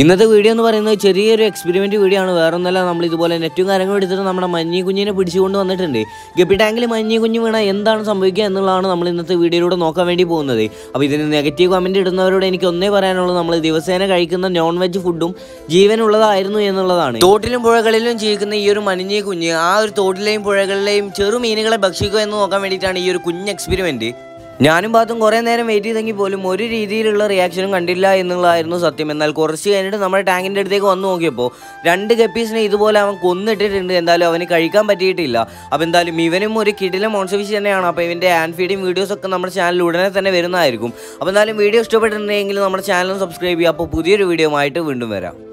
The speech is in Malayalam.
ഇന്നത്തെ വീഡിയോ എന്ന് പറയുന്നത് ചെറിയൊരു എക്സ്പെരിമെന്റ് വീഡിയോ ആണ് വേറൊന്നല്ല നമ്മൾ ഇതുപോലെ നെറ്റും കാര്യങ്ങളും എടുത്തിട്ട് നമ്മുടെ മഞ്ഞി കുഞ്ഞിനെ പിടിച്ചുകൊണ്ട് വന്നിട്ടുണ്ട്. ഗപ്പി ടാങ്കിൽ മഞ്ഞി കുഞ്ഞ് വീണാൽ എന്താണ് സംഭവിക്കുക എന്നുള്ളതാണ് നമ്മൾ ഇന്നത്തെ വീഡിയോയിലൂടെ നോക്കാൻ വേണ്ടി പോകുന്നത്. അപ്പോൾ ഇതിന് നെഗറ്റീവ് കമന്റ് ഇടുന്നവരോട് എനിക്ക് ഒന്നേ പറയാനുള്ളത് നമ്മൾ ദിവസേന കഴിക്കുന്ന നോൺ വെജ് ഫുഡും ജീവനുള്ളതായിരുന്നു എന്നുള്ളതാണ്. തോട്ടിലും പുഴകളിലും ജീവിക്കുന്ന ഈ ഒരു മഞ്ഞി കുഞ്ഞ് ആ ഒരു തോട്ടിലെയും പുഴകളിലെയും ചെറു മീനുകളെ ഭക്ഷിക്കുക എന്ന് നോക്കാൻ വേണ്ടിയിട്ടാണ് ഈ ഒരു കുഞ്ഞ് എക്സ്പെരിമെന്റ് ഞാനും ഭാഗത്തും കുറേ നേരം വെയിറ്റ് ചെയ്തെങ്കിൽ പോലും ഒരു രീതിയിലുള്ള റിയാക്ഷനും കണ്ടില്ല എന്നുള്ളതായിരുന്നു സത്യം. എന്നാൽ കുറച്ച് കഴിഞ്ഞിട്ട് നമ്മുടെ ടാങ്കിന്റെ അടുത്തേക്ക് വന്നു നോക്കിയപ്പോൾ രണ്ട് ഗപ്പീസിനെ ഇതുപോലെ അവൻ കൊന്നിട്ടിട്ടുണ്ട്. എന്തായാലും അവന് കഴിക്കാൻ പറ്റിയിട്ടില്ല. അപ്പോൾ എന്തായാലും ഇവനും ഒരു കിടില മോൺസഫിഷ് തന്നെയാണ്. അപ്പോൾ ഇവന്റെ ആൻഡ് ഫീഡിങ് വീഡിയോസ് ഒക്കെ നമ്മുടെ ചാനൽ ഉടനെ തന്നെ വരുന്നതായിരിക്കും. അപ്പോൾ എന്തായാലും വീഡിയോ ഇഷ്ടപ്പെട്ടിട്ടുണ്ടെങ്കിൽ നമ്മുടെ ചാനൽ സബ്സ്ക്രൈബ് ചെയ്യുക. അപ്പോൾ പുതിയൊരു വീഡിയോ ആയിട്ട് വീണ്ടും വരാം.